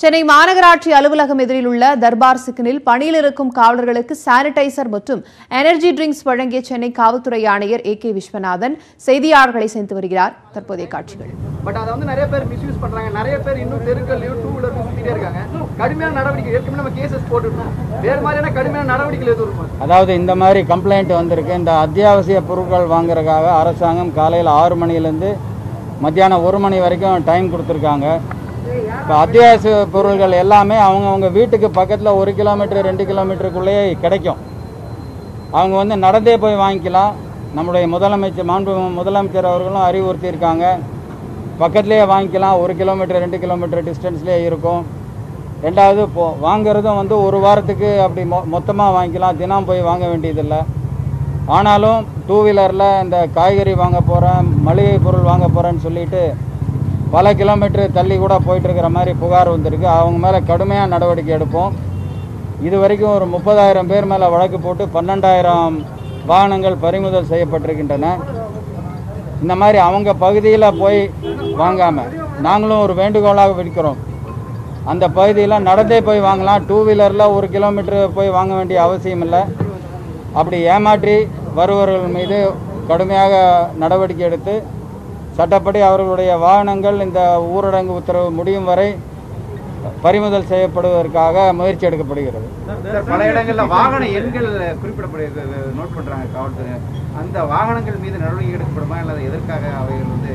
சென்னை மாநகராட்சி அலுவலகம் எதிரில் உள்ள தர்பார் சிக்கனில் பணியில் இருக்கும் காவலர்களுக்கு சானிடைசர் மற்றும் எனர்ஜி ட்ரிங்க்ஸ் வழங்கிய சென்னை காவல்துறை ஆணையர் ஏ கே விஸ்வநாதன் செய்தியாளர்களை சந்தித்து வருகிறார். தற்போதைய காட்சிகள். பட் அதை வந்து நிறைய பேர் மிஸ்யூஸ் பண்றாங்க. நிறைய பேர் இன்னும் தெருக்கள்லயும் டூ வீலர் சுத்திட்டே இருக்காங்க. கடுமையான நடவடிக்கை ஏற்கனவே நம்ம கேசஸ் போட்டுட்டோம் வேறு மாதிரியான கடுமையான நடவடிக்கைகள் எதுவும் இருக்கும்? அதாவது இந்த மாதிரி கம்ப்ளைண்ட் வந்திருக்கு. இந்த அத்தியாவசிய பொருட்கள் வாங்குறதுக்காக அரசாங்கம் காலையில் ஆறு மணிலேருந்து மத்தியானம் ஒரு மணி வரைக்கும் டைம் கொடுத்துருக்காங்க. இப்போ அத்தியாவசிய பொருட்கள் எல்லாமே அவங்கவுங்க வீட்டுக்கு பக்கத்தில் ஒரு கிலோமீட்டர் ரெண்டு கிலோமீட்டருக்குள்ளேயே கிடைக்கும். அவங்க வந்து நடந்தே போய் வாங்கிக்கலாம். நம்முடைய முதலமைச்சர் மாண்பு முதலமைச்சர் அவர்களும் அறிவுறுத்தியிருக்காங்க. பக்கத்துலேயே வாங்கிக்கலாம். ஒரு கிலோமீட்டர் ரெண்டு கிலோமீட்டர் டிஸ்டன்ஸ்லேயே இருக்கும். ரெண்டாவது இப்போ வாங்குறதும் வந்து ஒரு வாரத்துக்கு அப்படி மொ மொத்தமாக வாங்கிக்கலாம். தினம் போய் வாங்க வேண்டியதில்லை. ஆனாலும் டூ வீலரில் இந்த காய்கறி வாங்க போகிறேன் மளிகை பொருள் வாங்க போகிறேன்னு சொல்லிட்டு பல கிலோமீட்டர் தள்ளி கூட போயிட்டு இருக்கிற மாதிரி புகார் வந்திருக்கு. அவங்க மேலே கடுமையாக நடவடிக்கை எடுப்போம். இது வரைக்கும் ஒரு முப்பதாயிரம் பேர் மேலே வழக்கு போட்டு பன்னெண்டாயிரம் வாகனங்கள் பறிமுதல் செய்யப்பட்டிருக்கின்றன. இந்த மாதிரி அவங்க பகுதியில் போய் வாங்காமல் நாங்களும் ஒரு வேண்டுகோளாக விடுக்கிறோம். அந்த பகுதியில் நடந்தே போய் வாங்கலாம். டூ வீலரில் ஒரு கிலோமீட்டர் போய் வாங்க வேண்டிய அவசியம் இல்லை. அப்படி ஏமாற்றி வருபவர்கள் மீது கடுமையாக நடவடிக்கை எடுத்து சட்டப்படி அவர்களுடைய வாகனங்கள் இந்த ஊரடங்கு உத்தரவு முடியும் வரை பறிமுதல் செய்யப்படுவதற்காக முயற்சி எடுக்கப்படுகிறது. பல இடங்கள்ல வாகன எண்கள் குறிப்பிடப்படுகிறது நோட் பண்றாங்க காவல்துறை. அந்த வாகனங்கள் மீது நடவடிக்கை எடுக்கப்படுமா அல்லது எதற்காக அவைகள் வந்து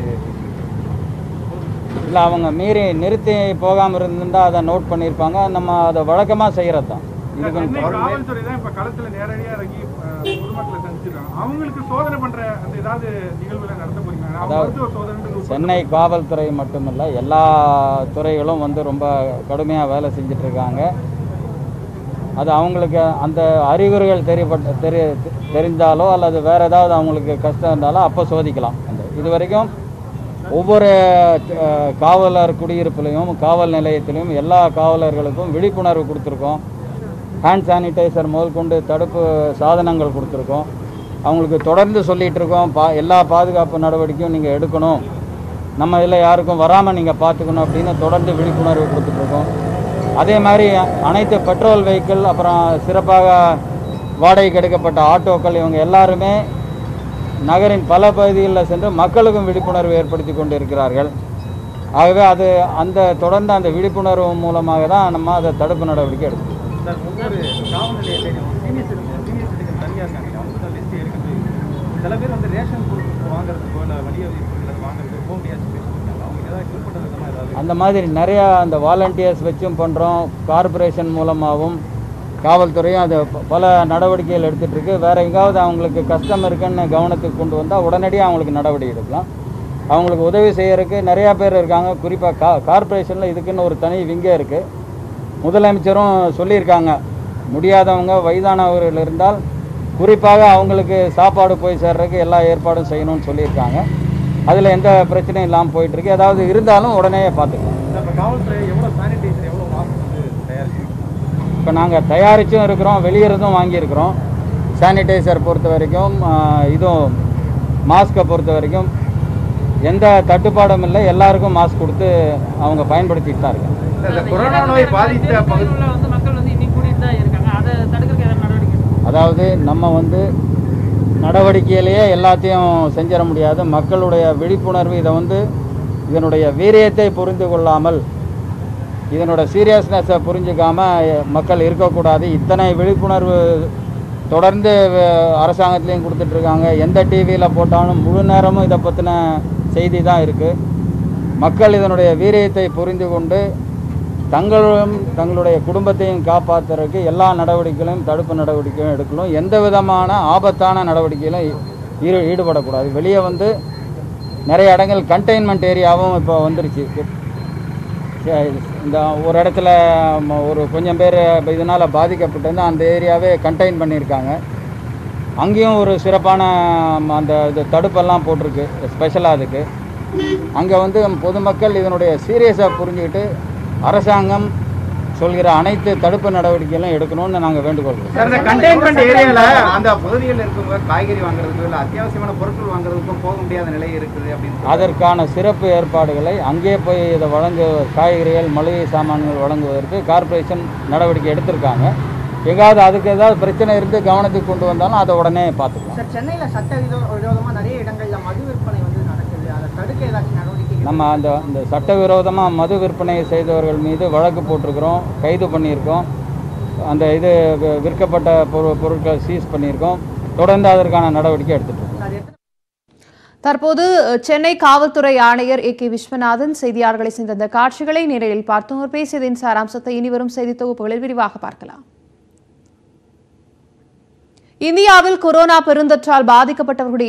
இல்லை அவங்க மீறி நிறுத்தி போகாமல் இருந்திருந்தால் அதை நோட் பண்ணியிருப்பாங்க நம்ம அதை வழக்கமாக செய்கிறது தான் காவல்துறை தான் இப்ப களத்துல நேரடியா இறங்கி சென்னை காவல்துறை மட்டுமில்லை எல்லா துறைகளும் வந்து ரொம்ப கடுமையாக வேலை செஞ்சுட்டு இருக்காங்க அது அவங்களுக்கு அந்த அறிகுறிகள் தெரியப்பட்ட தெரி தெரிஞ்சாலோ அல்லது வேறு ஏதாவது அவங்களுக்கு கஷ்டம் இருந்தாலோ அப்போ சோதிக்கலாம். அந்த இது வரைக்கும் ஒவ்வொரு காவலர் குடியிருப்புலையும் காவல் நிலையத்திலையும் எல்லா காவலர்களுக்கும் விழிப்புணர்வு கொடுத்துருக்கோம். ஹேண்ட் சானிடைசர் முதற்கொண்டு தடுப்பு சாதனங்கள் கொடுத்துருக்கோம். அவங்களுக்கு தொடர்ந்து சொல்லிகிட்டு இருக்கோம் பா எல்லா பாதுகாப்பு நடவடிக்கையும் நீங்கள் எடுக்கணும். நம்ம இதில் யாருக்கும் வராமல் நீங்கள் பார்த்துக்கணும் அப்படின்னு தொடர்ந்து விழிப்புணர்வு கொடுத்துட்ருக்கோம். அதே மாதிரி அனைத்து பெட்ரோல் வெஹிக்கிள் அப்புறம் சிறப்பாக வாடகைக்கு எடுக்கப்பட்ட ஆட்டோக்கள் இவங்க எல்லாருமே நகரின் பல பகுதிகளில் சென்று மக்களுக்கும் விழிப்புணர்வு ஏற்படுத்தி கொண்டு இருக்கிறார்கள் ஆகவே அது அந்த தொடர்ந்து அந்த விழிப்புணர்வு மூலமாக தான் நம்ம அதை தடுப்பு நடவடிக்கை எடுக்கணும். சார் ஒவ்வொரு காவல் நிலையத்திலையும் சீனியர் சிட்டிசன் சீனியர் சிட்டிசன் தனியாக இருக்காங்க அவங்க தான் லிஸ்ட் எடுக்கிறது சில பேர் வந்து ரேஷன் பொருட்கள் வாங்குறதுக்கோ இல்லை வணிக பொருட்கள் வாங்குறதுக்கு போக முடியாது அந்த மாதிரி நிறையா அந்த வாலண்டியர்ஸ் வச்சும் பண்ணுறோம் கார்பரேஷன் மூலமாகவும் காவல்துறையும் அது பல நடவடிக்கைகள் எடுத்துகிட்ருக்கு வேறு எங்காவது அவங்களுக்கு கஷ்டம் இருக்குன்னு கவனத்துக்கு கொண்டு வந்தால் உடனடியாக அவங்களுக்கு நடவடிக்கை எடுக்கலாம். அவங்களுக்கு உதவி செய்யறதுக்கு நிறையா பேர் இருக்காங்க. குறிப்பாக கா கார்பரேஷனில் இதுக்குன்னு ஒரு தனி விங்கே இருக்குது முதலமைச்சரும் சொல்லியிருக்காங்க. முடியாதவங்க வயதானவர்கள் இருந்தால் குறிப்பாக அவங்களுக்கு சாப்பாடு போய் சேர்றதுக்கு எல்லா ஏற்பாடும் செய்யணும்னு சொல்லியிருக்காங்க. அதில் எந்த பிரச்சனையும் இல்லாமல் போயிட்டுருக்கு. ஏதாவது இருந்தாலும் உடனே பார்த்துக்கலாம் இப்போ நாங்கள் தயாரித்தும் இருக்கிறோம் வெளியிறதும் வாங்கியிருக்கிறோம். சானிடைசர் பொறுத்த வரைக்கும் இதுவும் மாஸ்க்கை பொறுத்த வரைக்கும் எந்த தட்டுப்பாடும் இல்லை. எல்லாருக்கும் மாஸ்க் கொடுத்து அவங்க பயன்படுத்திட்டு தான் இருக்காங்க. இந்த கொரோனா நோய் பாதித்த பகுதி பகுதிகளில் வந்து மக்கள் வந்து இன்னும் கூட்டிட்டு தான் இருக்காங்க. அதை தடுக்கிறதுக்கு நடவடிக்கை. அதாவது நம்ம வந்து நடவடிக்கையிலேயே எல்லாத்தையும் செஞ்சிட முடியாது. மக்களுடைய விழிப்புணர்வு இதை வந்து இதனுடைய வீரியத்தை புரிந்து கொள்ளாமல் இதனோட சீரியஸ்னஸை புரிஞ்சுக்காம மக்கள் இருக்கக்கூடாது. இத்தனை விழிப்புணர்வு தொடர்ந்து அரசாங்கத்திலையும் கொடுத்துட்ருக்காங்க. எந்த டிவியில் போட்டாலும் முழு நேரமும் இதை பற்றின செய்தி தான் இருக்குது மக்கள் இதனுடைய வீரியத்தை புரிந்து கொண்டு தங்களும் தங்களுடைய குடும்பத்தையும் காப்பாற்றுறதுக்கு எல்லா நடவடிக்கைகளையும் தடுப்பு நடவடிக்கையும் எடுக்கணும். எந்த விதமான ஆபத்தான நடவடிக்கையிலும் ஈடு ஈடுபடக்கூடாது. வெளியே வந்து நிறைய இடங்கள் கண்டெய்ன்மெண்ட் ஏரியாவும் இப்போ வந்துருச்சு. இந்த ஒரு இடத்துல ஒரு கொஞ்சம் பேர் இதனால் பாதிக்கப்பட்டிருந்தா அந்த ஏரியாவே கண்டெயின் பண்ணியிருக்காங்க. அங்கேயும் ஒரு சிறப்பான அந்த இது தடுப்பெல்லாம் போட்டிருக்கு ஸ்பெஷலாக அதுக்கு. அங்கே வந்து பொதுமக்கள் இதனுடைய சீரியஸாக புரிஞ்சுக்கிட்டு அரசாங்கம் சொல்கிற அனைத்து தடுப்பு நடவடிக்கைகளும் எடுக்கணும்னு நாங்கள் வேண்டுகோள் விடுக்கிறோம். சார் இந்த கண்டெய்ன்மெண்ட் ஏரியால அந்த பகுதிகளில் இருக்கவங்க காய்கறி வாங்குறதுக்கு இல்லை அத்தியாவசியமான பொருட்கள் வாங்குறதுக்கும் போக முடியாத நிலை இருக்குது அப்படின்னு அதற்கான சிறப்பு ஏற்பாடுகளை அங்கே போய் இதை வழங்கு காய்கறிகள் மளிகை சாமான்கள் வழங்குவதற்கு கார்ப்பரேஷன் நடவடிக்கை எடுத்திருக்காங்க. எங்காவது அதுக்கு ஏதாவது பிரச்சனை இருந்து கவனத்துக்கு கொண்டு வந்தாலும் அதை உடனே பார்த்துக்கலாம். சார் சென்னையில் சட்ட விரோ- விரோதமா நிறைய இடங்கள்ல மது விற்பனை வந்து நடக்குது அதை தடுக்க ஏதாச்சும் நடவடிக்கை நம்ம அந்த அந்த சட்டவிரோதமாக மது விற்பனை செய்தவர்கள் மீது வழக்கு போட்டிருக்கிறோம் கைது பண்ணியிருக்கோம். அந்த இது விற்கப்பட்ட பொரு பொருட்கள் சீஸ் பண்ணியிருக்கோம். தொடர்ந்து அதற்கான நடவடிக்கை எடுத்துட்டு தற்போது சென்னை காவல்துறை ஆணையர் ஏ கே விஸ்வநாதன் செய்தியாளர்களை சென்ற இந்த காட்சிகளை நேரில் பார்த்தோம். பேசியதின் சாராம்சத்தை இனிவரும் செய்தி தொகுப்புகளில் விரிவாக பார்க்கலாம். இந்தியாவில் கொரோனா பெருந்தொற்றால் பாதிக்கப்பட்டவர்களுடைய